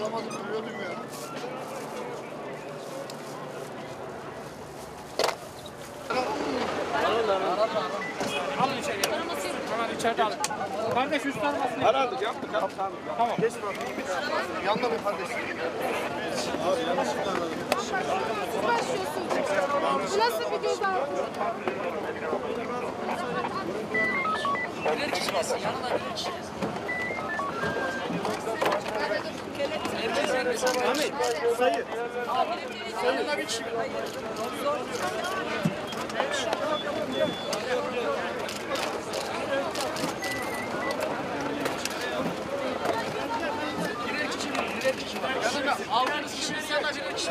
Namazı kılıyordum ya. Alın içeri. Hemen içeride alın. Kardeş üst arabasını. Herhalde yaptık yaptık. Tamam. Yanına bir kardeşim. Siz başlıyorsunuz. Bu nasıl bir ceza? Ahmet sayı. Yanına bir kişi. Yanında aldığınız kişinin yanında birer kişi.